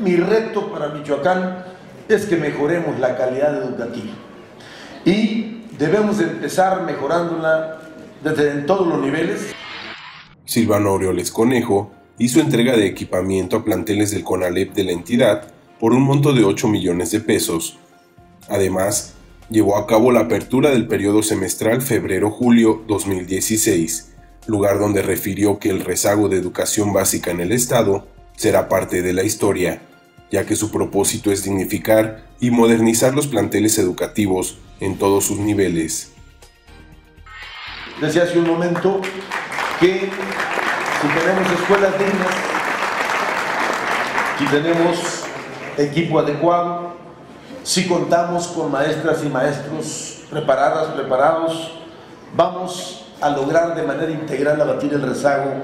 Mi reto para Michoacán es que mejoremos la calidad educativa y debemos empezar mejorándola desde en todos los niveles. Silvano Aureoles Conejo hizo entrega de equipamiento a planteles del CONALEP de la entidad por un monto de 8 millones de pesos. Además, llevó a cabo la apertura del periodo semestral febrero-julio 2016, lugar donde refirió que el rezago de educación básica en el Estado será parte de la historia, ya que su propósito es dignificar y modernizar los planteles educativos en todos sus niveles. Decía hace un momento que si tenemos escuelas dignas, si tenemos equipo adecuado, si contamos con maestras y maestros preparadas, preparados, vamos a lograr de manera integral abatir el rezago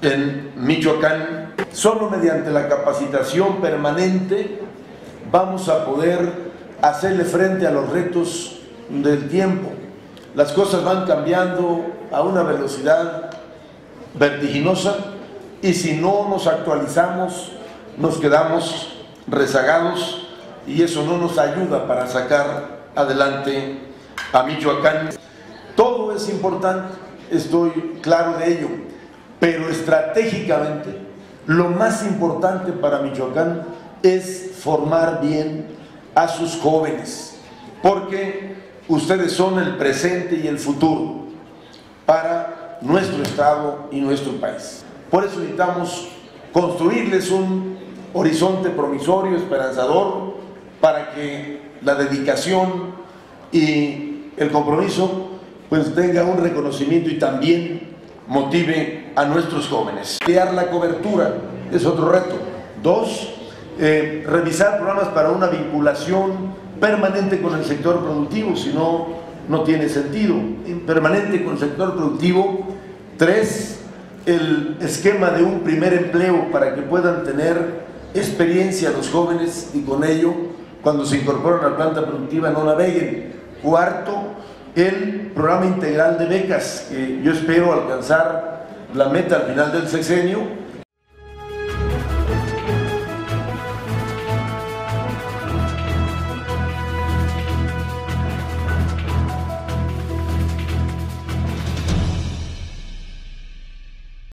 en Michoacán. Solo mediante la capacitación permanente vamos a poder hacerle frente a los retos del tiempo. Las cosas van cambiando a una velocidad vertiginosa y si no nos actualizamos nos quedamos rezagados y eso no nos ayuda para sacar adelante a Michoacán. Todo es importante, estoy claro de ello, pero estratégicamente lo más importante para Michoacán es formar bien a sus jóvenes, porque ustedes son el presente y el futuro para nuestro Estado y nuestro país. Por eso necesitamos construirles un horizonte promisorio, esperanzador, para que la dedicación y el compromiso pues un reconocimiento y también motive a nuestros jóvenes. Crear la cobertura es otro reto. Dos, eh, revisar programas para una vinculación permanente con el sector productivo, si no, no tiene sentido. Permanente con el sector productivo. Tres, el esquema de un primer empleo para que puedan tener experiencia los jóvenes y con ello, cuando se incorporan a la planta productiva, no naveguen. Cuarto, el programa integral de becas, que yo espero alcanzar la meta al final del sexenio